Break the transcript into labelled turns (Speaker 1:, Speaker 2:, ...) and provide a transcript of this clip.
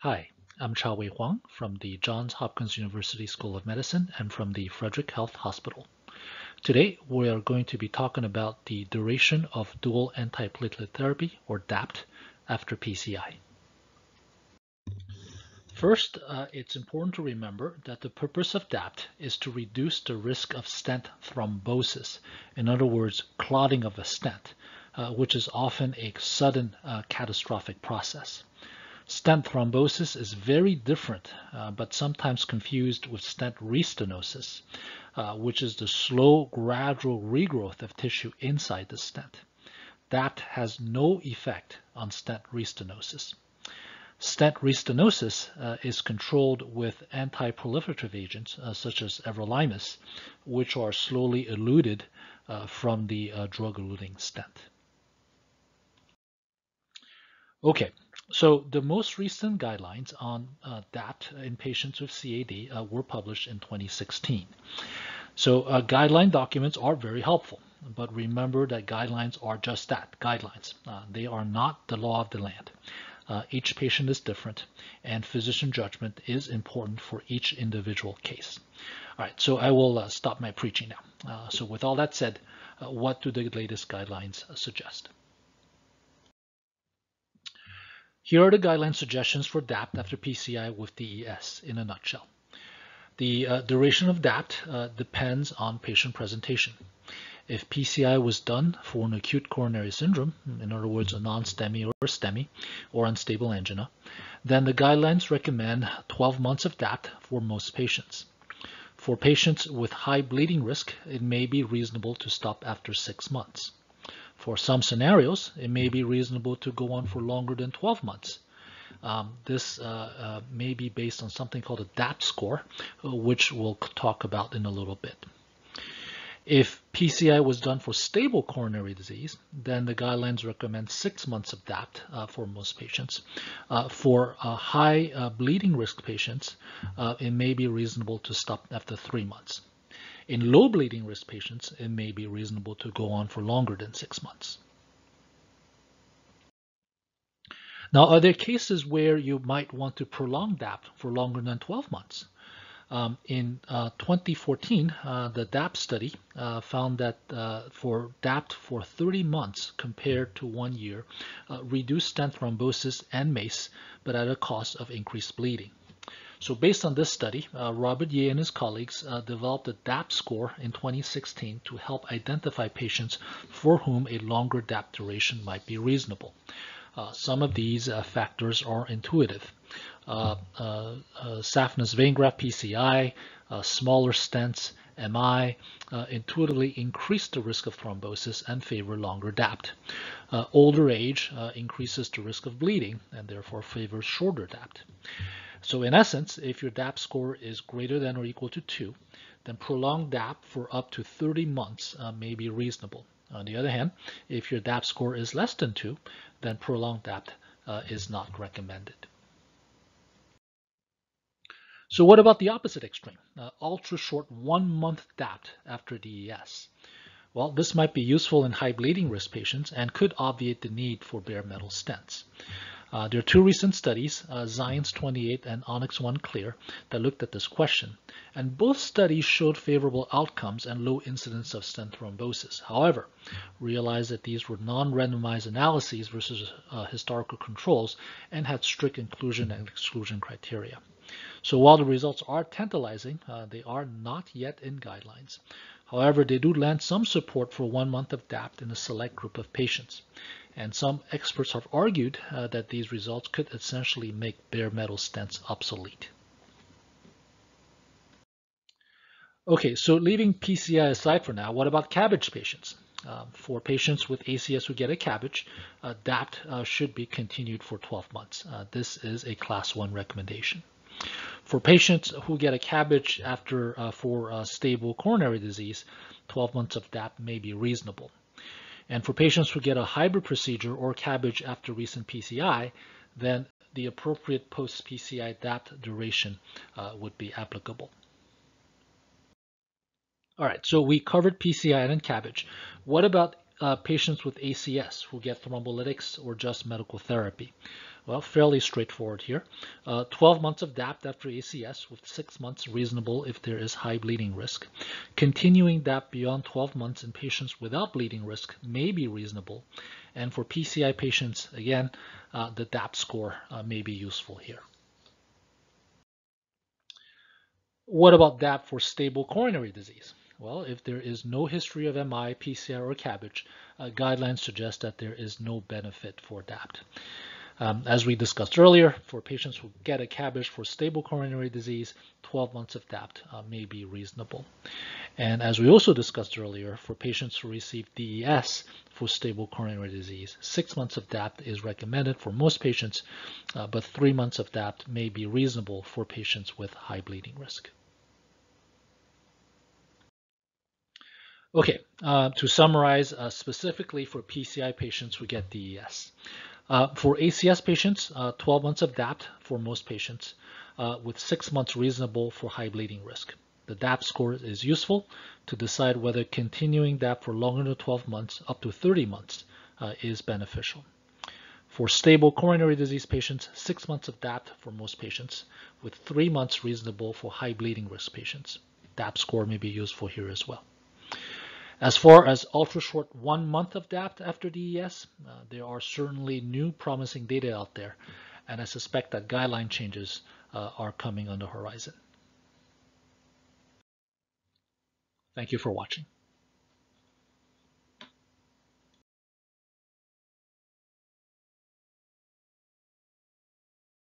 Speaker 1: Hi, I'm Chao-Wei Hwang from the Johns Hopkins University School of Medicine and from the Frederick Health Hospital. Today, we are going to be talking about the duration of dual antiplatelet therapy, or DAPT, after PCI. First, uh, it's important to remember that the purpose of DAPT is to reduce the risk of stent thrombosis, in other words, clotting of a stent, uh, which is often a sudden uh, catastrophic process. Stent thrombosis is very different, uh, but sometimes confused with stent restenosis, uh, which is the slow, gradual regrowth of tissue inside the stent. That has no effect on stent restenosis. Stent restenosis uh, is controlled with anti-proliferative agents uh, such as everolimus, which are slowly eluted uh, from the uh, drug-eluting stent. Okay, so the most recent guidelines on uh, DAPT in patients with CAD uh, were published in 2016. So uh, guideline documents are very helpful, but remember that guidelines are just that, guidelines. Uh, they are not the law of the land. Uh, each patient is different and physician judgment is important for each individual case. All right, so I will uh, stop my preaching now. so with all that said, what do the latest guidelines suggest? Here are the guideline suggestions for DAPT after PCI with DES in a nutshell. The uh, duration of DAPT uh, depends on patient presentation. If PCI was done for an acute coronary syndrome, in other words, a non-STEMI or STEMI or unstable angina, then the guidelines recommend 12 months of DAPT for most patients. For patients with high bleeding risk, it may be reasonable to stop after six months. For some scenarios, it may be reasonable to go on for longer than 12 months. Um, this uh, uh, may be based on something called a DAPT score, uh, which we'll talk about in a little bit. If PCI was done for stable coronary disease, then the guidelines recommend six months of DAPT uh, for most patients. Uh, for uh, high bleeding risk patients, it may be reasonable to stop after three months. In low bleeding risk patients, it may be reasonable to go on for longer than six months. Now, are there cases where you might want to prolong DAPT for longer than 12 months? Um, in uh, 2014, uh, the DAPT study uh, found that uh, for DAPT for 30 months compared to one year, uh, reduced stent thrombosis and MACE, but at a cost of increased bleeding. So based on this study, uh, Robert Yeh and his colleagues uh, developed a DAPT score in 2016 to help identify patients for whom a longer DAPT duration might be reasonable. Uh, some of these uh, factors are intuitive. Uh, uh, saphenous vein graft PCI, smaller stents, MI intuitively increase the risk of thrombosis and favor longer DAPT. older age increases the risk of bleeding and therefore favors shorter DAPT. So in essence, if your DAPT score is greater than or equal to 2, then prolonged DAPT for up to 30 months uh, may be reasonable. On the other hand, if your DAPT score is less than 2, then prolonged DAPT uh, is not recommended. So what about the opposite extreme? Uh, ultra short one month DAPT after DES. Well, this might be useful in high bleeding risk patients and could obviate the need for bare metal stents. Uh, there are two recent studies, uh, Xience 28 and Onyx 1 Clear, that looked at this question. And both studies showed favorable outcomes and low incidence of stent thrombosis. However, realize that these were non-randomized analyses versus uh, historical controls and had strict inclusion and exclusion criteria. So while the results are tantalizing, uh, they are not yet in guidelines. However, they do lend some support for one month of DAPT in a select group of patients. And some experts have argued uh, that these results could essentially make bare metal stents obsolete. Okay, so leaving PCI aside for now, what about CABG patients? Uh, for patients with ACS who get a CABG, uh, DAPT uh, should be continued for 12 months. Uh, this is a class 1 recommendation. For patients who get a CABG after uh, for stable coronary disease, 12 months of DAPT may be reasonable. And for patients who get a hybrid procedure or CABG after recent PCI, then the appropriate post-PCI DAPT duration uh, would be applicable. All right, so we covered PCI and CABG. What about uh, patients with ACS who get thrombolytics or just medical therapy? Well, fairly straightforward here. Uh, 12 months of DAPT after ACS with 6 months reasonable if there is high bleeding risk. Continuing DAPT beyond 12 months in patients without bleeding risk may be reasonable. And for PCI patients, again, uh, the DAPT score uh, may be useful here. What about DAPT for stable coronary disease? Well, if there is no history of MI, PCI, or CABG, uh, guidelines suggest that there is no benefit for DAPT. Um, as we discussed earlier, for patients who get a CABG for stable coronary disease, 12 months of DAPT uh, may be reasonable. And as we also discussed earlier, for patients who receive DES for stable coronary disease, six months of DAPT is recommended for most patients, uh, but three months of DAPT may be reasonable for patients with high bleeding risk. Okay, uh, to summarize, uh, specifically for PCI patients who get DES. Uh, for ACS patients, uh, 12 months of DAPT for most patients, uh, with six months reasonable for high bleeding risk. The DAPT score is useful to decide whether continuing DAPT for longer than 12 months, up to 30 months, uh, is beneficial. For stable coronary disease patients, six months of DAPT for most patients, with three months reasonable for high bleeding risk patients. DAPT score may be useful here as well. As far as ultra short one month of DAPT after DES, uh, there are certainly new promising data out there, and I suspect that guideline changes uh, are coming on the horizon. Thank you for watching.